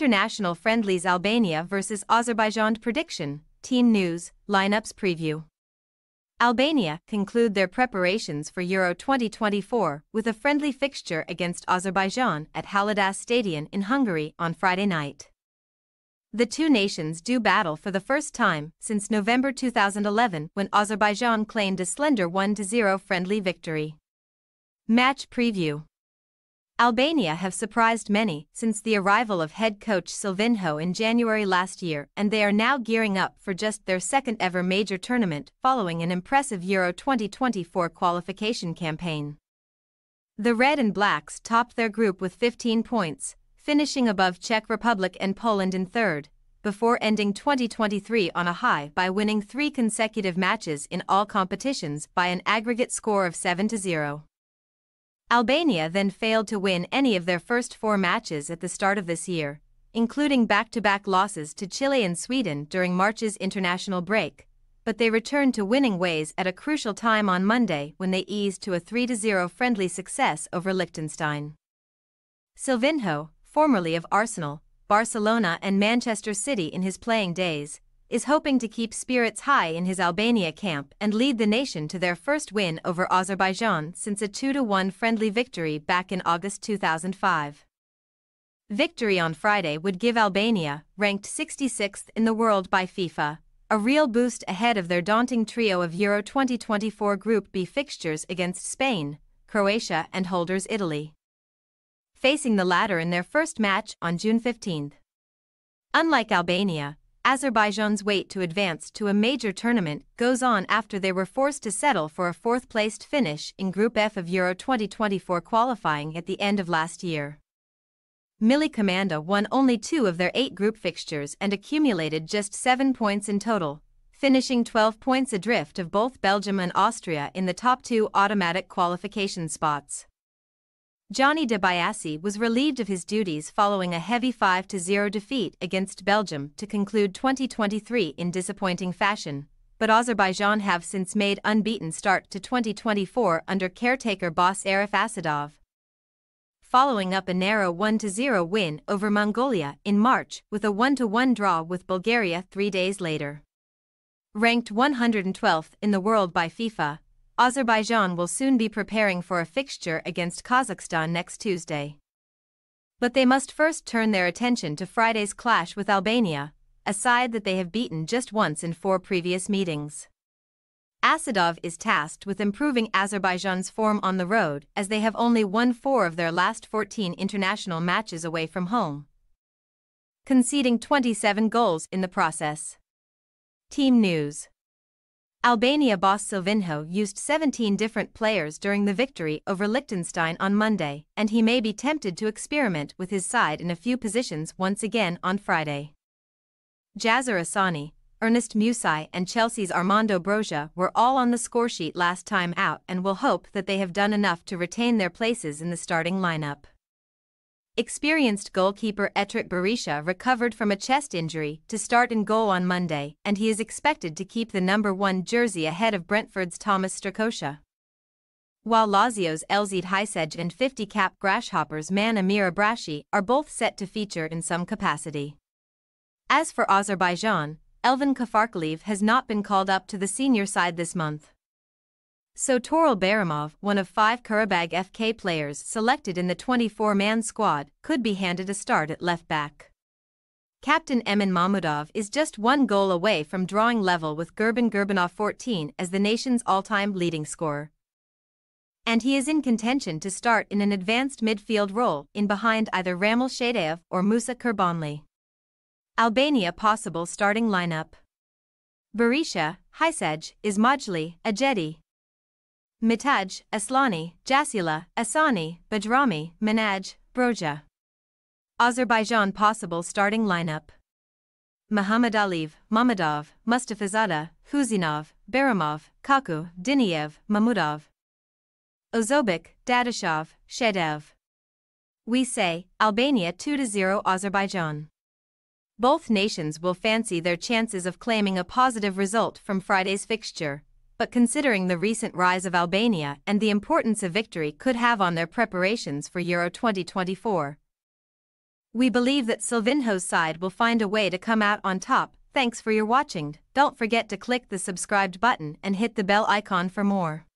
International Friendlies Albania vs Azerbaijan Prediction, Team News, Lineups Preview. Albania conclude their preparations for Euro 2024 with a friendly fixture against Azerbaijan at Haladas Stadion in Hungary on Friday night. The two nations do battle for the first time since November 2011 when Azerbaijan claimed a slender 1-0 friendly victory. Match Preview Albania have surprised many since the arrival of head coach Silvinho in January last year and they are now gearing up for just their second ever major tournament following an impressive Euro 2024 qualification campaign. The Red and Blacks topped their group with 15 points, finishing above Czech Republic and Poland in third, before ending 2023 on a high by winning three consecutive matches in all competitions by an aggregate score of 7-0. Albania then failed to win any of their first four matches at the start of this year, including back-to-back losses to Chile and Sweden during March's international break, but they returned to winning ways at a crucial time on Monday when they eased to a 3-0 friendly success over Liechtenstein. Silvinho, formerly of Arsenal, Barcelona and Manchester City in his playing days, is hoping to keep spirits high in his Albania camp and lead the nation to their first win over Azerbaijan since a 2-1 friendly victory back in August 2005. Victory on Friday would give Albania, ranked 66th in the world by FIFA, a real boost ahead of their daunting trio of Euro 2024 Group B fixtures against Spain, Croatia and holders Italy. Facing the latter in their first match on June 15. Unlike Albania, Azerbaijan's wait to advance to a major tournament goes on after they were forced to settle for a fourth placed finish in Group F of Euro 2024 qualifying at the end of last year. Milli Komanda won only two of their eight group fixtures and accumulated just seven points in total, finishing 12 points adrift of both Belgium and Austria in the top two automatic qualification spots. Gianni De Biasi was relieved of his duties following a heavy 5-0 defeat against Belgium to conclude 2023 in disappointing fashion, but Azerbaijan have since made unbeaten start to 2024 under caretaker boss Arif Asadov. Following up a narrow 1-0 win over Mongolia in March with a 1-1 draw with Bulgaria three days later. Ranked 112th in the world by FIFA, Azerbaijan will soon be preparing for a fixture against Kazakhstan next Tuesday. But they must first turn their attention to Friday's clash with Albania, a side that they have beaten just once in four previous meetings. Asadov is tasked with improving Azerbaijan's form on the road as they have only won four of their last 14 international matches away from home, conceding 27 goals in the process. Team News Albania boss Silvinho used 17 different players during the victory over Liechtenstein on Monday, and he may be tempted to experiment with his side in a few positions once again on Friday. Jasir Asani, Ernest Musai and Chelsea's Armando Broja were all on the scoresheet last time out and will hope that they have done enough to retain their places in the starting lineup. Experienced goalkeeper Etrit Berisha recovered from a chest injury to start in goal on Monday, and he is expected to keep the number one jersey ahead of Brentford's Thomas Strakosha. While Lazio's Elseid Hajsedj and 50-cap Grasshoppers man Amir Abrashi are both set to feature in some capacity. As for Azerbaijan, Elvin Kafarkaliyev has not been called up to the senior side this month. So Toral Bayramov, one of five Qarabag FK players selected in the 24-man squad, could be handed a start at left back. Captain Emin Mahmudov is just one goal away from drawing level with Gurban Gurbanov 14 as the nation's all-time leading scorer. And he is in contention to start in an advanced midfield role in behind either Ramil Sheydayev or Musa Kurbanli. Albania possible starting lineup. Berisha, Hajsedj, Ismajli, Ajeti, Mitaj, Aslani, Gjasula, Asani, Bajrami, Manaj, Broja. Azerbaijan possible starting lineup. Muhammad Aliyev, Mammadov, Mustafazada, Huseynov, Bayramov, Kaku, Diniev, Mahmudov. Ozobic, Dadashov, Sheydayev. We say, Albania 2-0 Azerbaijan. Both nations will fancy their chances of claiming a positive result from Friday's fixture but considering the recent rise of Albania and the importance a victory could have on their preparations for Euro 2024. We believe that Silvinho's side will find a way to come out on top. Thanks for your watching. Don't forget to click the subscribed button and hit the bell icon for more.